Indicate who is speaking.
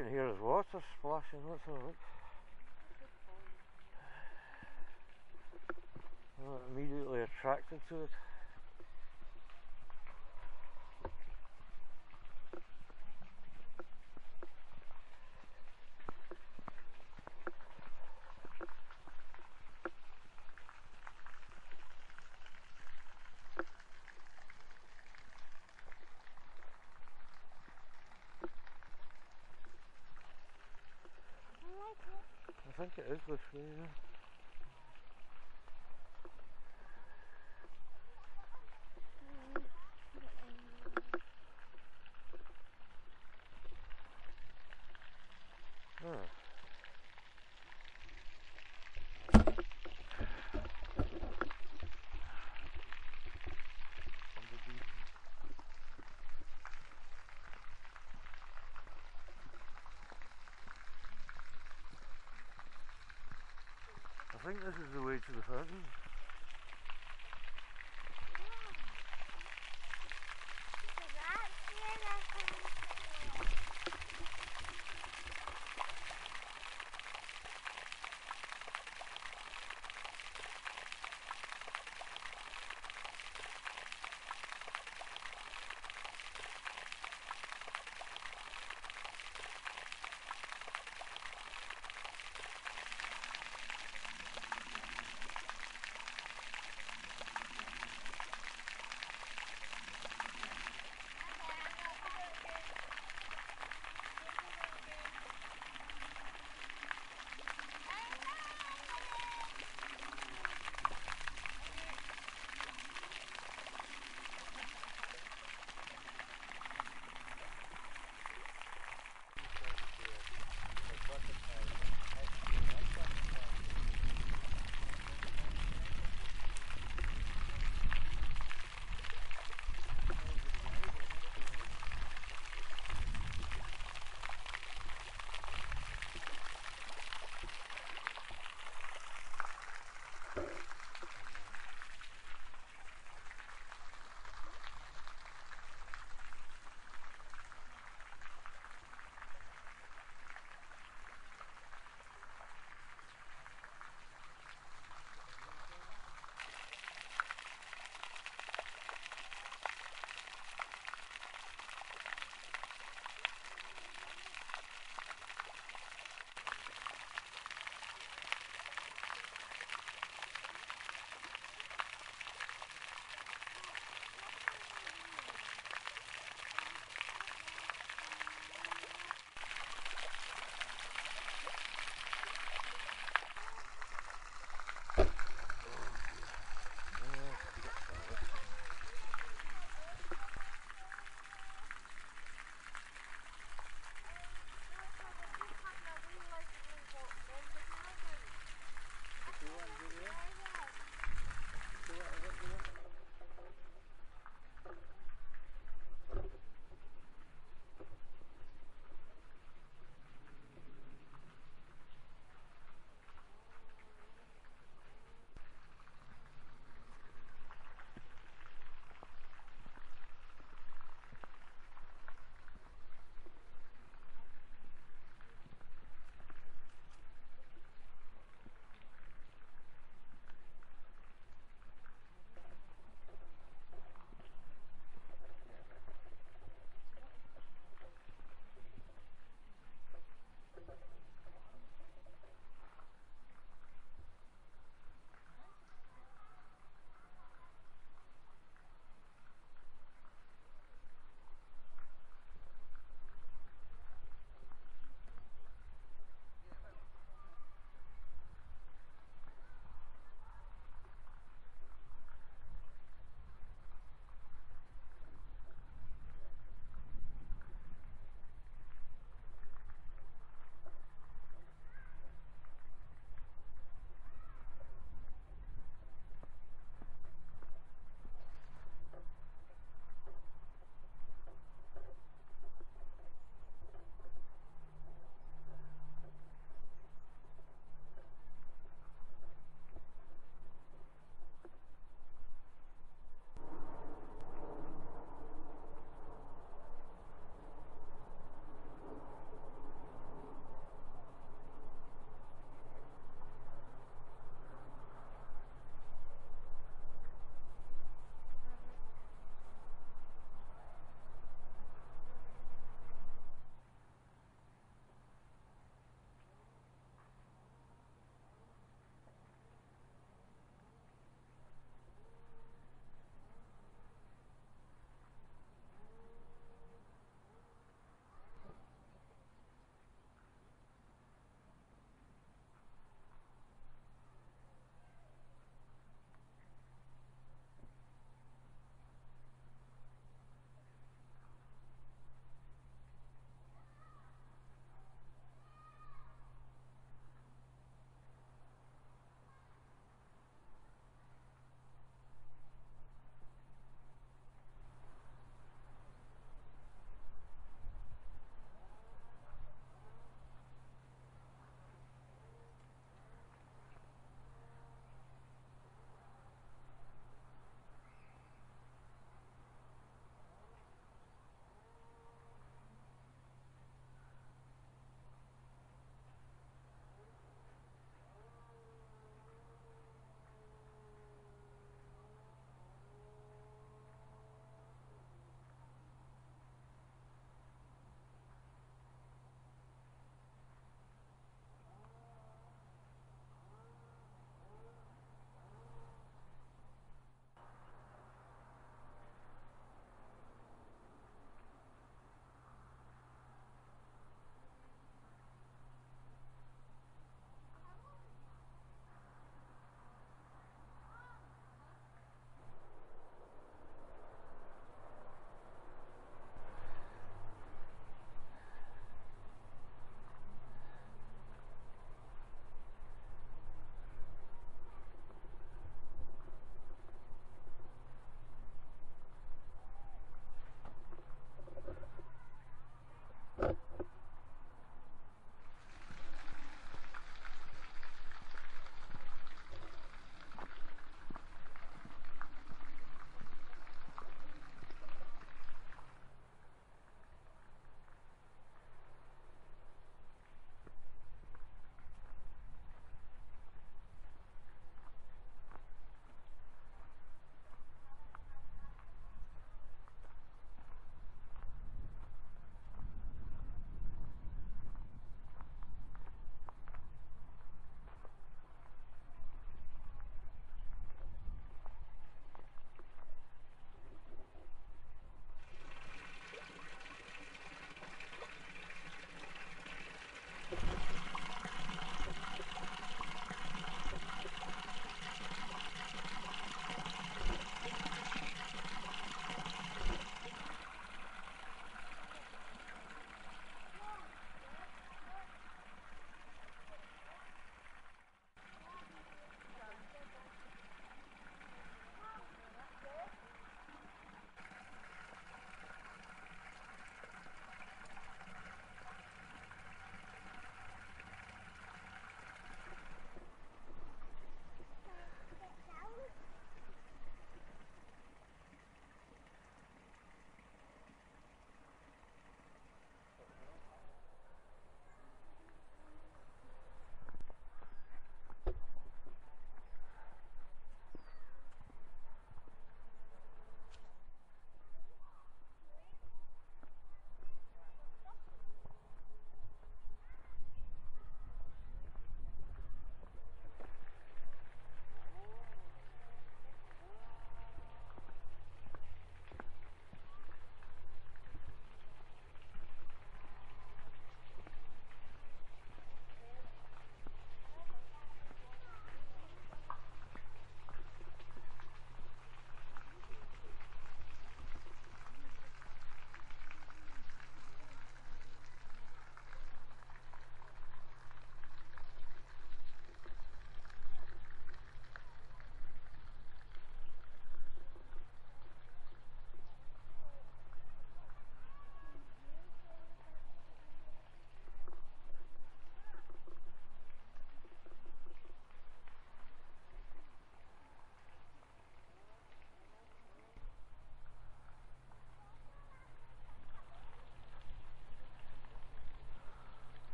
Speaker 1: can hear is water splashing, all right. I'm immediately attracted to it. I think it is this way, yeah. Ah. I think this is the way to the fountain.